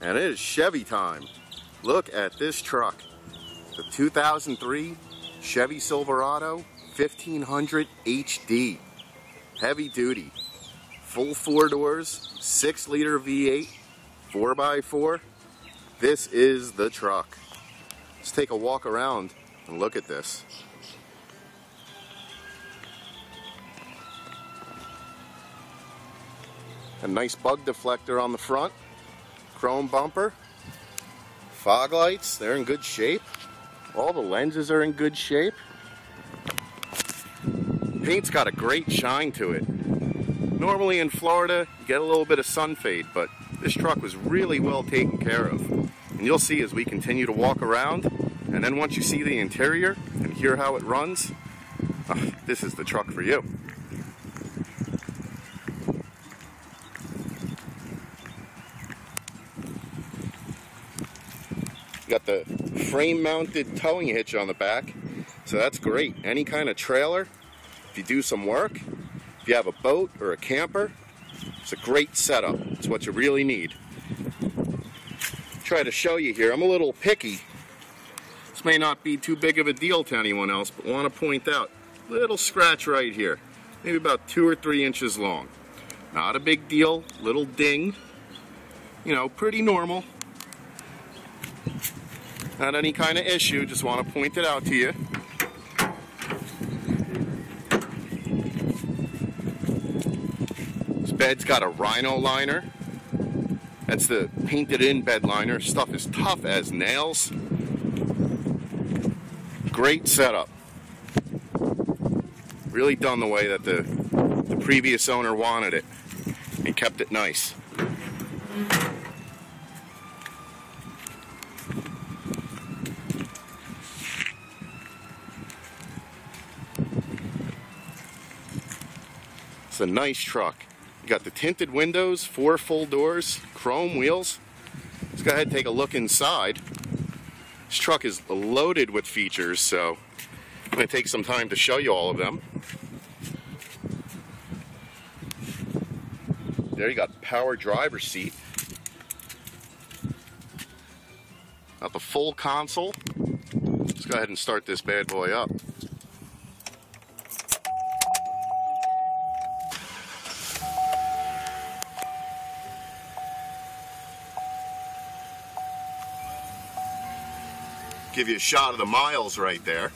and it is Chevy time. Look at this truck. The 2003 Chevy Silverado 1500 HD. Heavy duty. Full four doors, 6 liter V8, 4x4. This is the truck. Let's take a walk around and look at this. A nice bug deflector on the front chrome bumper, fog lights, they're in good shape. All the lenses are in good shape. Paint's got a great shine to it. Normally in Florida, you get a little bit of sun fade, but this truck was really well taken care of. And you'll see as we continue to walk around, and then once you see the interior and hear how it runs, uh, this is the truck for you. Got the frame mounted towing hitch on the back. So that's great. Any kind of trailer, if you do some work, if you have a boat or a camper, it's a great setup. It's what you really need. Try to show you here. I'm a little picky. This may not be too big of a deal to anyone else, but want to point out, little scratch right here. Maybe about two or three inches long. Not a big deal, little ding. You know, pretty normal. Not any kind of issue, just want to point it out to you. This bed's got a rhino liner. That's the painted in bed liner. Stuff is tough as nails. Great setup. Really done the way that the, the previous owner wanted it and kept it nice. It's a nice truck. You got the tinted windows, four full doors, chrome wheels. Let's go ahead and take a look inside. This truck is loaded with features, so I'm going to take some time to show you all of them. There you got the power driver seat. Got the full console. Let's go ahead and start this bad boy up. Give you a shot of the miles right there.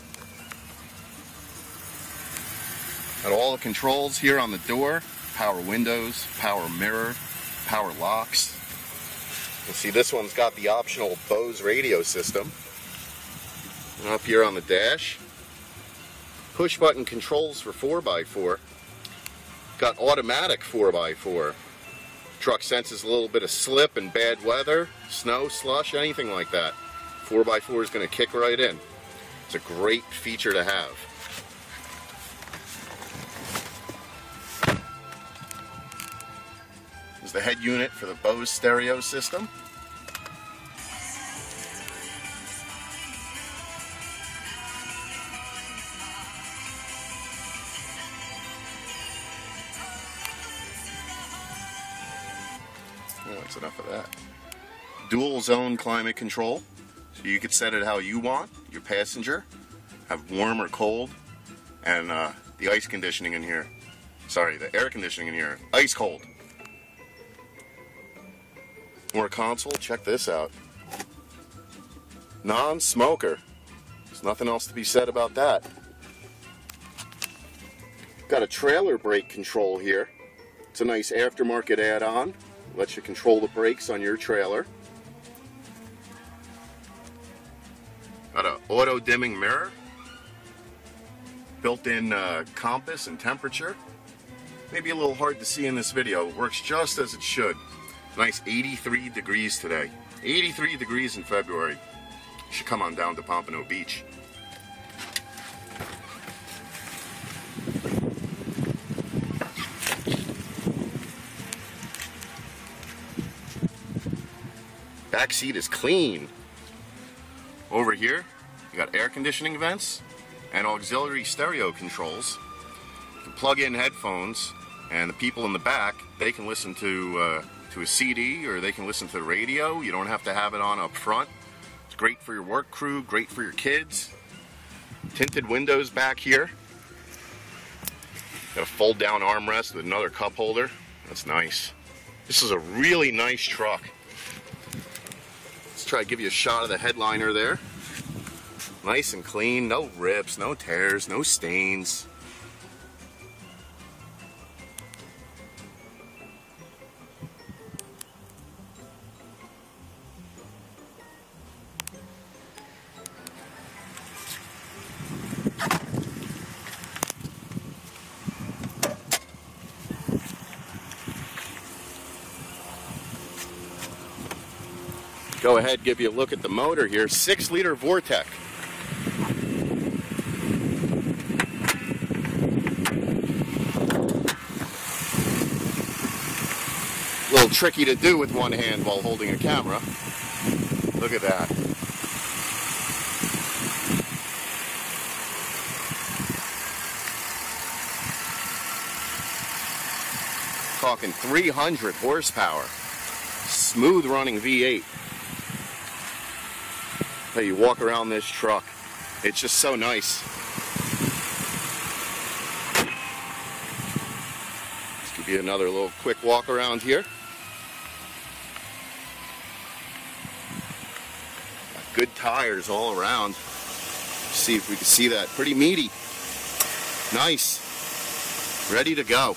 Got all the controls here on the door, power windows, power mirror, power locks. You'll see this one's got the optional Bose radio system. And up here on the dash, push button controls for 4x4. Got automatic 4x4. Truck senses a little bit of slip and bad weather, snow, slush, anything like that. 4x4 is going to kick right in. It's a great feature to have. This is the head unit for the Bose stereo system. Oh, that's enough of that. Dual zone climate control. So you could set it how you want, your passenger, have warm or cold, and uh, the ice conditioning in here, sorry, the air conditioning in here, ice cold. More console, check this out. Non-smoker. There's nothing else to be said about that. Got a trailer brake control here. It's a nice aftermarket add-on. Lets you control the brakes on your trailer. Got an auto dimming mirror, built-in uh, compass and temperature. Maybe a little hard to see in this video. It works just as it should. Nice 83 degrees today. 83 degrees in February. Should come on down to Pompano Beach. Back seat is clean. Over here, you got air conditioning vents and auxiliary stereo controls. You can plug in headphones and the people in the back, they can listen to uh, to a CD or they can listen to the radio. You don't have to have it on up front. It's great for your work crew, great for your kids. Tinted windows back here. Got a fold down armrest with another cup holder. That's nice. This is a really nice truck. Try to give you a shot of the headliner there. Nice and clean, no rips, no tears, no stains. Go ahead give you a look at the motor here. Six liter Vortec. A little tricky to do with one hand while holding a camera. Look at that. Talking 300 horsepower. Smooth running V8 that you walk around this truck. It's just so nice. Let's give you another little quick walk around here. Good tires all around. See if we can see that. Pretty meaty. Nice. Ready to go.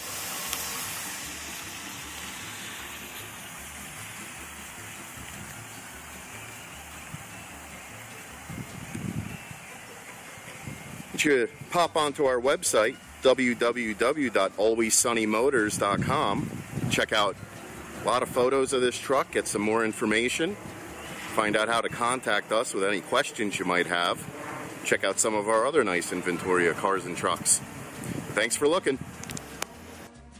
You pop onto our website, www.alwayssunnymotors.com. Check out a lot of photos of this truck, get some more information, find out how to contact us with any questions you might have. Check out some of our other nice inventory of cars and trucks. Thanks for looking.